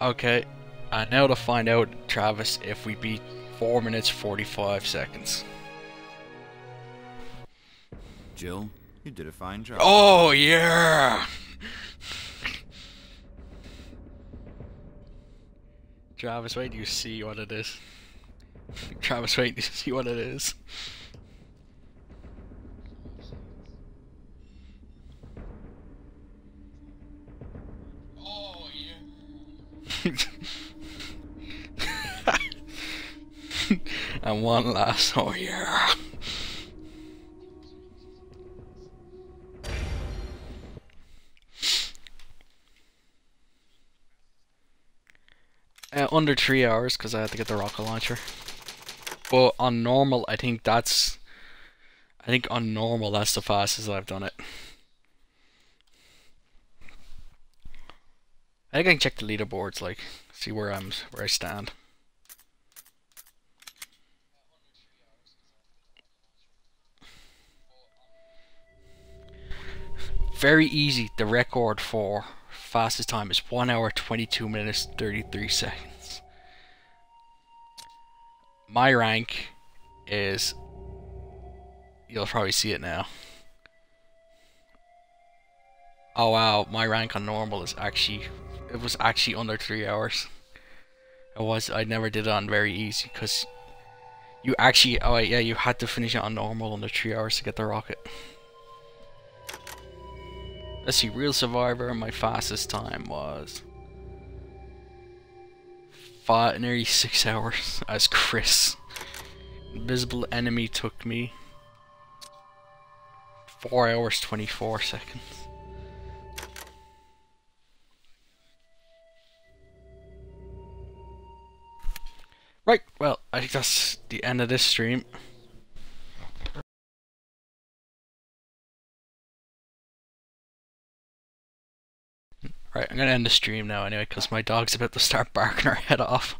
Okay, and now to find out, Travis, if we beat 4 minutes 45 seconds. Jill, you did a fine job. Oh, yeah! Travis, wait do you see what it is. Travis, wait do you see what it is. and one last, oh yeah. Uh, under three hours because I had to get the rocket launcher. But on normal, I think that's. I think on normal, that's the fastest I've done it. I think I can check the leaderboards, like see where I'm, where I stand. Very easy. The record for fastest time is 1 hour 22 minutes 33 seconds. My rank is you'll probably see it now. Oh wow, my rank on normal is actually it was actually under 3 hours. It was I never did it on very easy cuz you actually oh yeah, you had to finish it on normal under 3 hours to get the rocket. Let's see, Real Survivor, my fastest time was five, nearly six hours as Chris. Invisible Enemy took me four hours, 24 seconds. Right, well, I think that's the end of this stream. Right, I'm gonna end the stream now anyway, because my dog's about to start barking her head off.